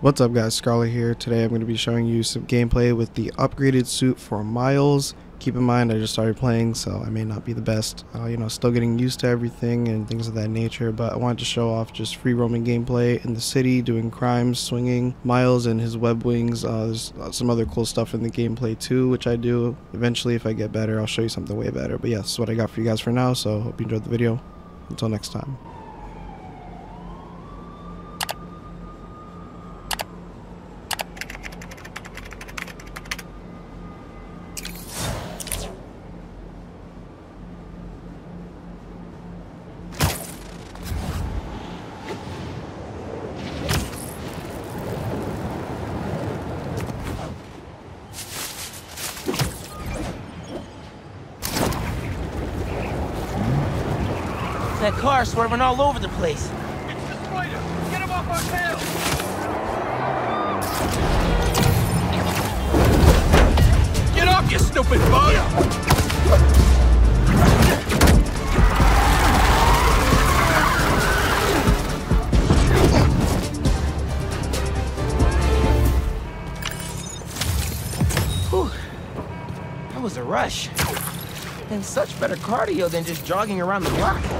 What's up guys, Scarlet here. Today I'm going to be showing you some gameplay with the upgraded suit for Miles. Keep in mind I just started playing so I may not be the best, uh, you know, still getting used to everything and things of that nature, but I wanted to show off just free roaming gameplay in the city, doing crimes, swinging, Miles and his web wings. Uh, there's uh, some other cool stuff in the gameplay too, which I do. Eventually if I get better I'll show you something way better, but yeah, this is what I got for you guys for now, so hope you enjoyed the video. Until next time. That car swerving all over the place. It's the spider! Get him off our tail! Get off, you stupid bug! Whew. That was a rush. And such better cardio than just jogging around the block.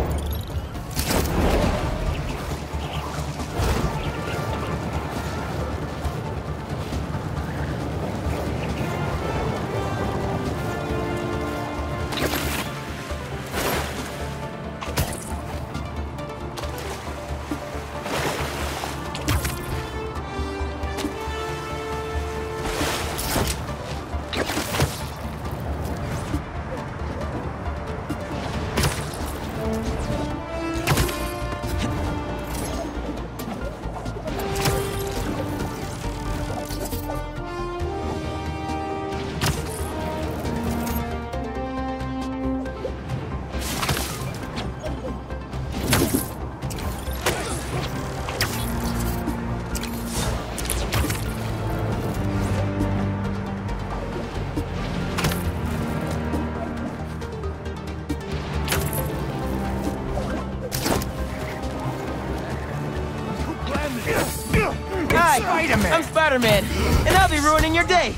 Hi. I'm Spider-Man, and I'll be ruining your day.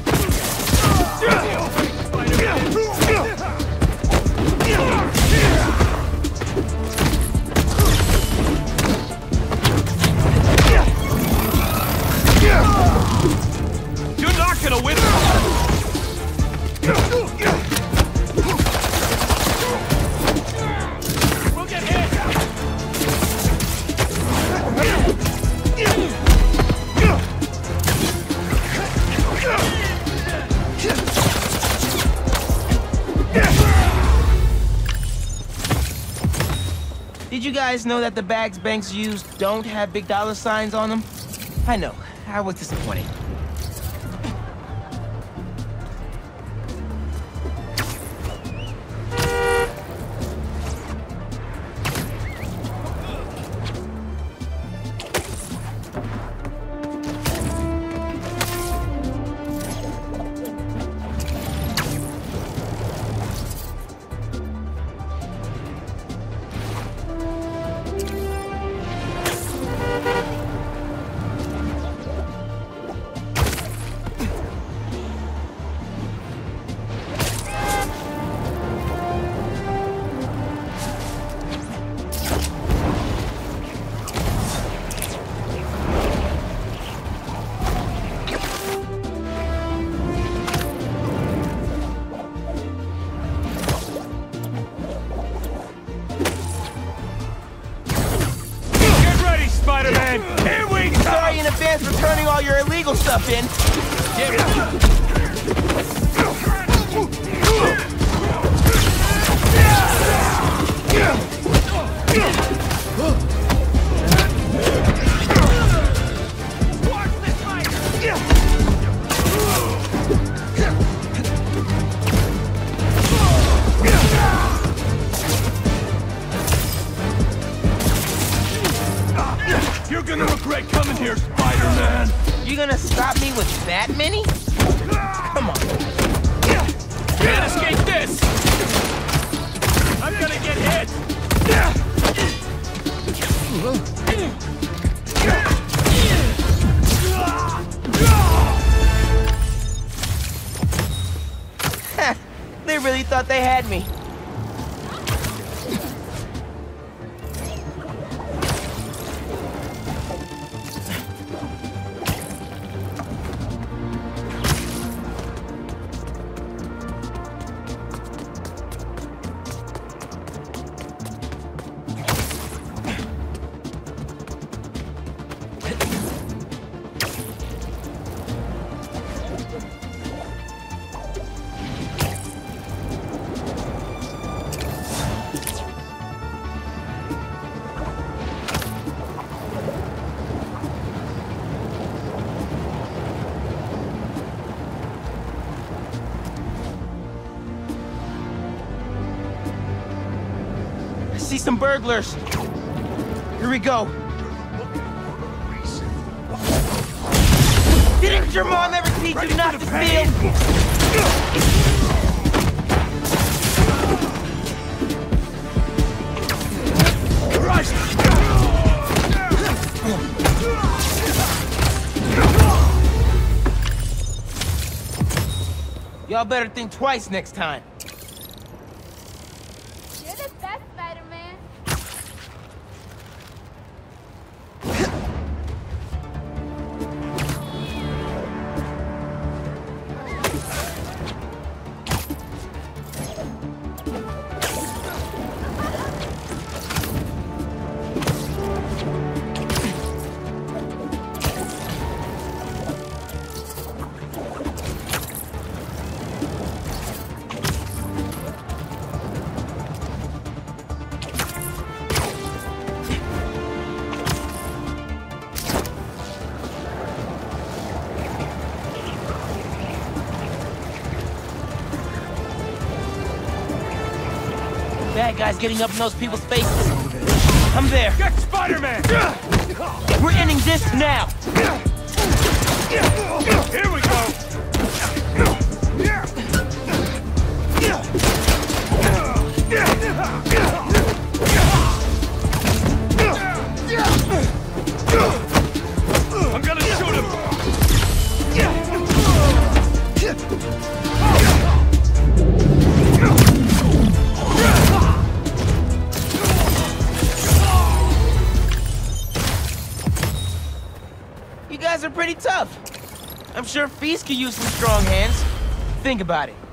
You're not gonna win! Guys know that the bags banks use don't have big dollar signs on them? I know, I was disappointed. Turning all your illegal stuff in. Get! You're gonna regret coming here, Spider-Man! You gonna stop me with that mini? Come on. Can't escape this! I'm gonna get hit! they really thought they had me. Some burglars. Here we go. Didn't your mom ever teach you not to steal? Y'all better think twice next time. You're the best Spider-Man. Bad guys getting up in those people's faces. I'm there. Get Spider-Man! We're ending this now. Here we go! I'm sure Feast could use some strong hands. Think about it.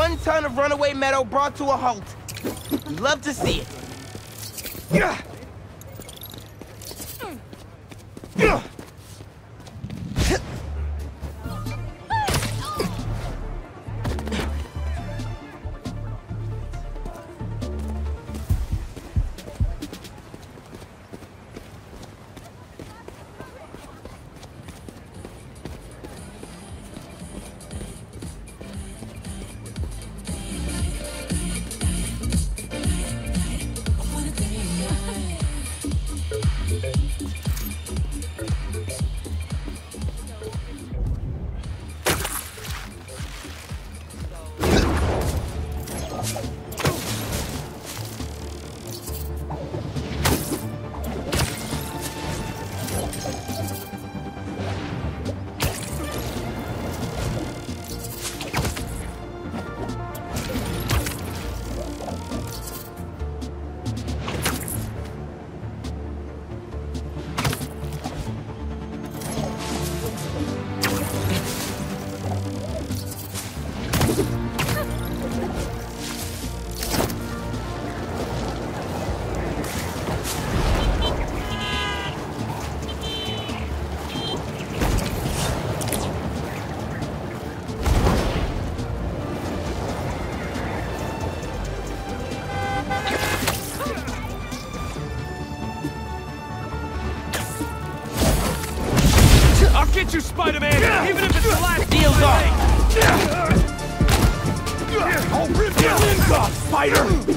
One ton of runaway metal brought to a halt. Love to see it. I'll rip your limbs off, Spider!